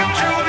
control.